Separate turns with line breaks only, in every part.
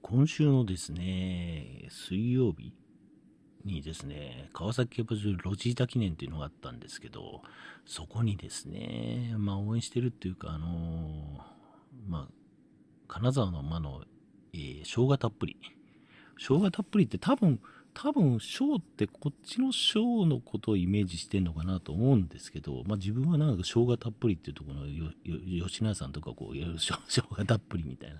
今週のですね、水曜日にですね、川崎競馬場ロジータ記念っていうのがあったんですけど、そこにですね、まあ応援してるっていうか、あのー、まあ、金沢の馬の、えー、生姜たっぷり。生姜たっぷりって多分、多分、小ってこっちの小のことをイメージしてんのかなと思うんですけど、まあ自分はなんか生姜たっぷりっていうところの吉永さんとかこう、生姜たっぷりみたいな、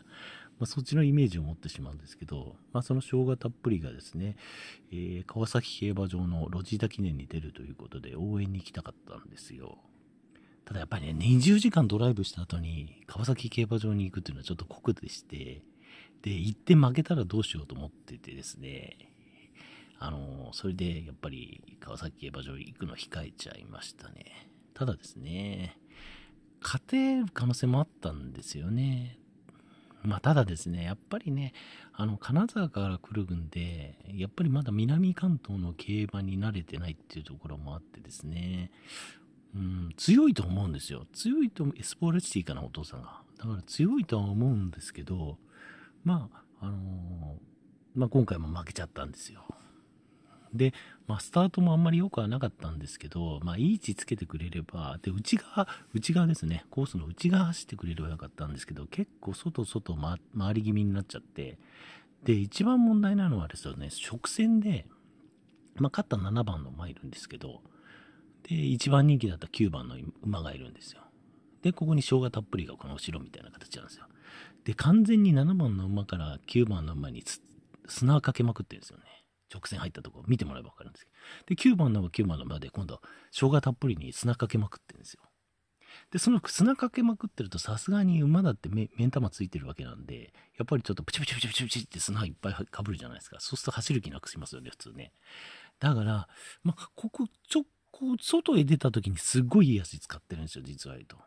まあ、そっちのイメージを持ってしまうんですけど、まあ、その生姜たっぷりがですね、えー、川崎競馬場のロジータ記念に出るということで応援に行きたかったんですよ。ただやっぱりね、20時間ドライブした後に川崎競馬場に行くっていうのはちょっと酷でして、で、行って負けたらどうしようと思っててですね、あの、それでやっぱり川崎競馬場に行くの控えちゃいましたね。ただですね、勝てる可能性もあったんですよね。まあ、ただですね、やっぱりね、あの、金沢から来るんで、やっぱりまだ南関東の競馬に慣れてないっていうところもあってですね、うん、強いと思うんですよ。強いと、エスポーレシティかな、お父さんが。だから強いとは思うんですけど、まあ、あのー、まあ、今回も負けちゃったんですよ。で、まあ、スタートもあんまり良くはなかったんですけど、まあ、いい位置つけてくれれば、で、内側、内側ですね、コースの内側走ってくれればよかったんですけど、結構外外、回り気味になっちゃって、で、一番問題なのはですよね、直線で、まあ、勝った7番の馬いるんですけど、で、1番人気だった9番の馬がいるんですよ。で、ここに生姜たっぷりがこの後ろみたいな形なんですよ。で、完全に7番の馬から9番の馬に砂をかけまくってるんですよね。直線入ったとこ見てもらえば分かるんですけど。で、9番の馬、9番の馬で今度は生姜たっぷりに砂かけまくってるんですよ。で、その砂かけまくってるとさすがに馬だって目ん玉ついてるわけなんで、やっぱりちょっとプチプチプチプチプチって砂いっぱいかぶるじゃないですか。そうすると走る気なくしますよね、普通ね。だから、まあ、ここ、ちょ、こう、外へ出た時にすっごいいい足使ってるんですよ、実は言うと。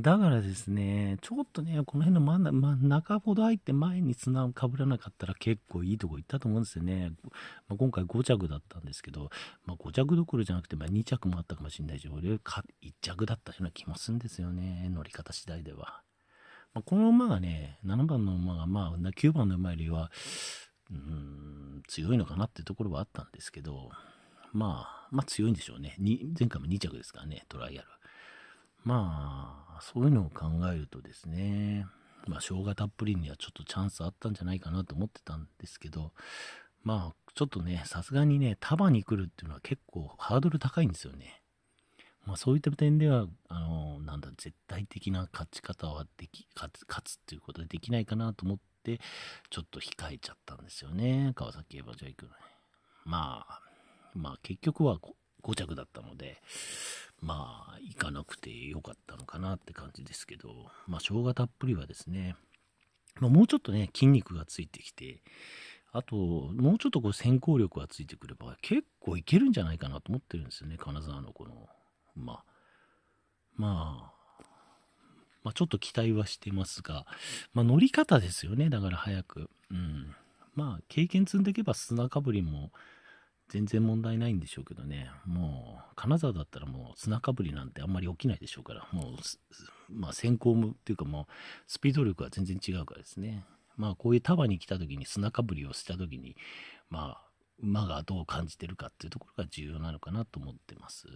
だからですね、ちょっとね、この辺の真ん、ま、中ほど入って前に砂をかぶらなかったら結構いいとこ行ったと思うんですよね。まあ、今回5着だったんですけど、まあ、5着どころじゃなくて、まあ、2着もあったかもしれないし、俺か1着だったような気もするんですよね、乗り方次第では。まあ、この馬がね、7番の馬が、まあ、9番の馬よりは、うん、強いのかなっていうところはあったんですけど、まあ、まあ強いんでしょうね。前回も2着ですからね、トライアル。まあ、そういうのを考えるとですね、まあ、生姜たっぷりにはちょっとチャンスあったんじゃないかなと思ってたんですけど、まあ、ちょっとね、さすがにね、束に来るっていうのは結構ハードル高いんですよね。まあ、そういった点では、あの、なんだ、絶対的な勝ち方はでき、勝つ、勝つっていうことでできないかなと思って、ちょっと控えちゃったんですよね、川崎競馬場行くの。まあ、まあ、結局は5着だったので、まあ、行かなくてよかったかなって感じですけど、まあ、生姜たっぷりはですね、まあ、もうちょっとね、筋肉がついてきて、あと、もうちょっとこう先行力がついてくれば、結構いけるんじゃないかなと思ってるんですよね、金沢のこの、まあ、まあ、まあ、ちょっと期待はしてますが、まあ、乗り方ですよね、だから早く。うん。まあ、経験積んでいけば砂かぶりも、全然問題ないんでしょうけどね、もう、金沢だったらもう砂かぶりなんてあんまり起きないでしょうから、もう、まあ、先行っていうかもう、スピード力は全然違うからですね。まあ、こういう束に来た時に砂かぶりをした時に、まあ、馬がどう感じてるかっていうところが重要なのかなと思ってます。